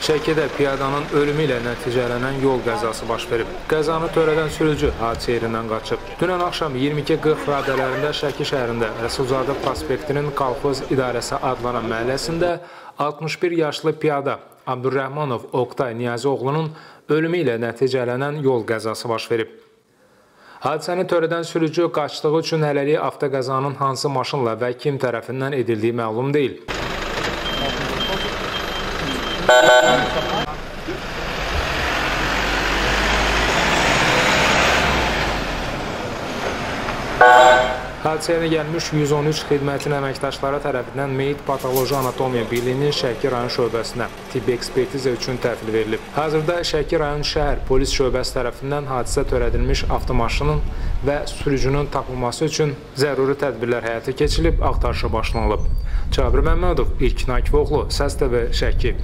Şəkidə piyadanın ölümü ilə nəticələnən yol qəzası baş verib. Qəzanı törədən sürücü hadisə yerindən qaçıb. Dünən axşam 22:40 radələrində Şəki şəhərində Rəsulzadə prospektinin Qalxoz İdarəsi adlanan məhəlləsində 61 yaşlı piyada Abdurrahmanov Oqtay Niyazoğlunun ölümü ilə nəticələnən yol qəzası baş verib. Hadisəni törədən sürücü qaçdığı üçün hələlik avtoqəzanın hansı maşınla və kim tərəfindən edildiyi məlum deyil. Hadisəyə gəlmiş 113 xidmətin əməkdaşları tərəfindən meyit patoloji anatomiya birliyinin Şəki rayon şöbəsinə tibbi ekspertiza üçün təhvil verilib. Hazırda Şəki rayon şəhər polis şöbəsi tərəfindən hadisə törədilmiş avtomaşının və sürücünün tapılması üçün zəruri tədbirlər həyata keçirilib, axtarışa başlanılıb. Cabir Məmmədov, İlkin Akifoğlu, Səs TV, Şəki.